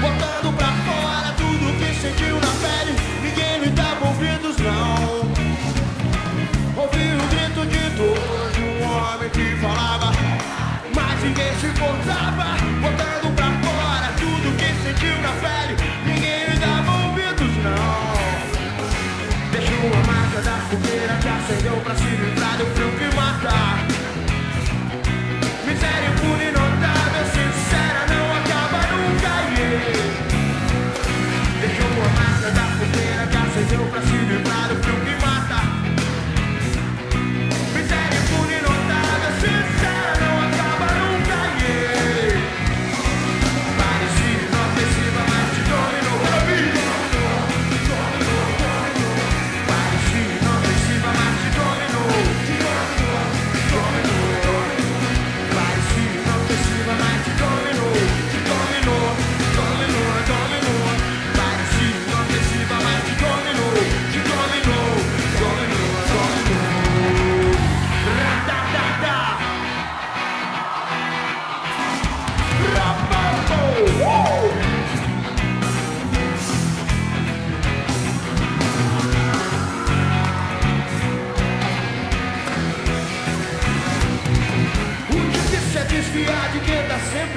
Botando pra fora tudo que sentiu na pele, ninguém me dá ouvidos não. Ouvi o grito de dor de um homem que falava, mas ninguém se importava. Botando pra fora tudo que sentiu na pele, ninguém me dá ouvidos não. Deixou a marca da fogueira que acendeu pra cima.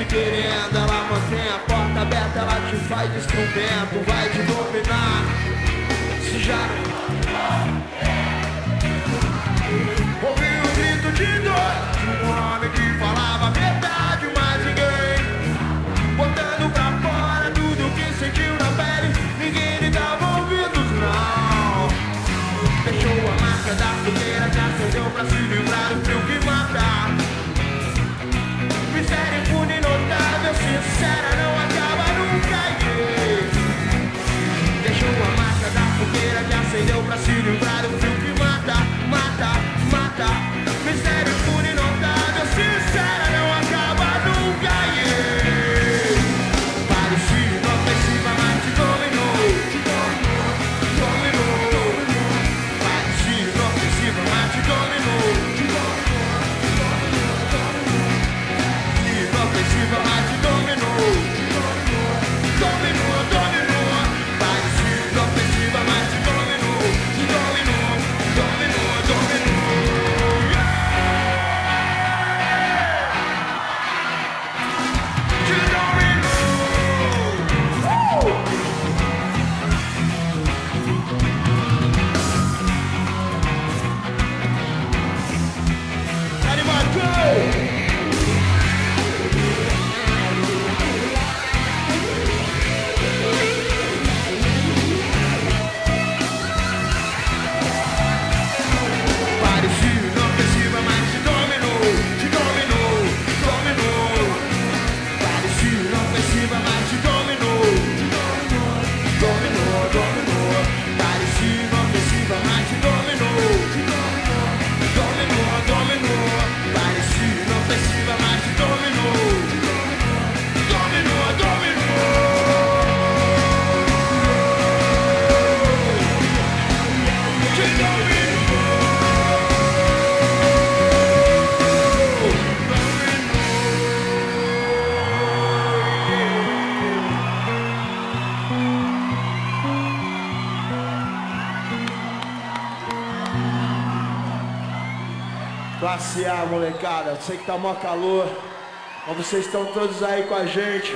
querendo, ela mantém a porta aberta, ela te faz instrumento, vai te dominar. Se já não... Storm. Classe A, molecada. Sei que tá mó calor, mas vocês estão todos aí com a gente.